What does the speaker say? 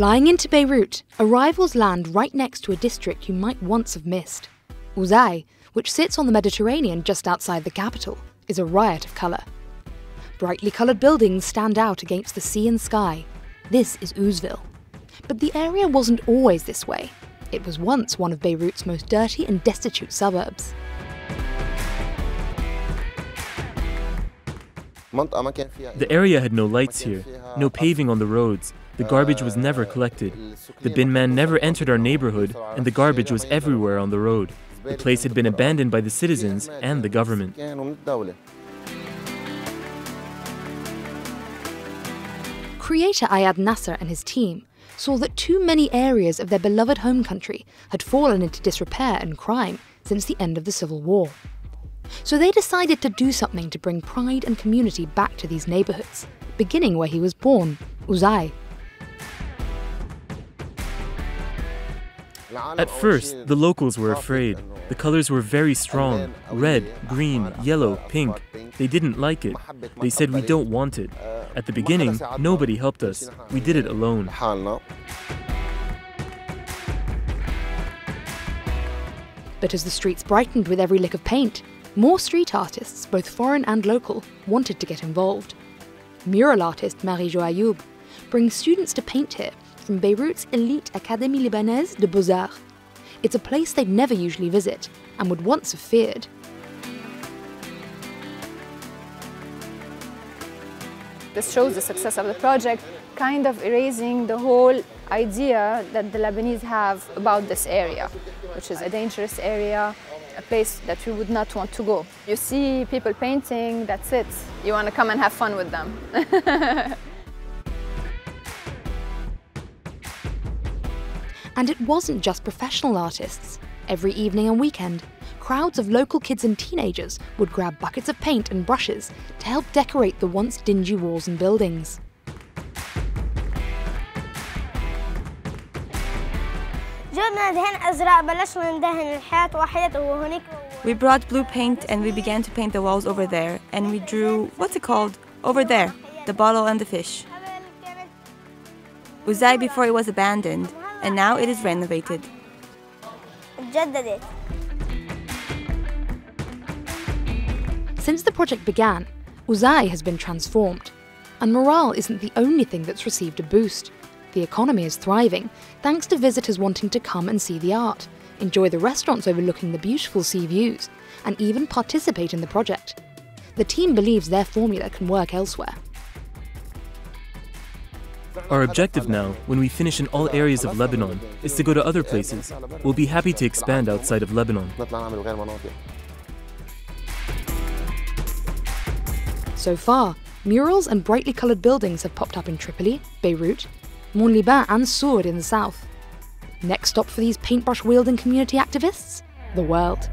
Flying into Beirut, arrivals land right next to a district you might once have missed. Ouzai, which sits on the Mediterranean just outside the capital, is a riot of colour. Brightly coloured buildings stand out against the sea and sky. This is Ouzville. But the area wasn't always this way. It was once one of Beirut's most dirty and destitute suburbs. The area had no lights here, no paving on the roads. The garbage was never collected. The bin man never entered our neighborhood, and the garbage was everywhere on the road. The place had been abandoned by the citizens and the government. Creator Ayad Nasser and his team saw that too many areas of their beloved home country had fallen into disrepair and crime since the end of the Civil War. So they decided to do something to bring pride and community back to these neighbourhoods, beginning where he was born, Ouzai. At first, the locals were afraid. The colors were very strong red, green, yellow, pink. They didn't like it. They said we don't want it. At the beginning, nobody helped us. We did it alone. But as the streets brightened with every lick of paint, more street artists, both foreign and local, wanted to get involved. Mural artist Marie-Jo Ayoub brings students to paint here from Beirut's elite Académie Libanaise de Beaux-Arts. It's a place they'd never usually visit and would once have feared. This shows the success of the project, kind of erasing the whole idea that the Lebanese have about this area, which is a dangerous area, a place that we would not want to go. You see people painting, that's it. You want to come and have fun with them. and it wasn't just professional artists. Every evening and weekend, crowds of local kids and teenagers would grab buckets of paint and brushes to help decorate the once dingy walls and buildings. We brought blue paint and we began to paint the walls over there and we drew, what's it called? Over there, the bottle and the fish. Ouzai before it was abandoned and now it is renovated. Since the project began, Ouzai has been transformed. And morale isn't the only thing that's received a boost. The economy is thriving, thanks to visitors wanting to come and see the art, enjoy the restaurants overlooking the beautiful sea views, and even participate in the project. The team believes their formula can work elsewhere. Our objective now, when we finish in all areas of Lebanon, is to go to other places. We'll be happy to expand outside of Lebanon. So far, murals and brightly coloured buildings have popped up in Tripoli, Beirut, Mont-Liban and Sour in the south. Next stop for these paintbrush wielding community activists? The world.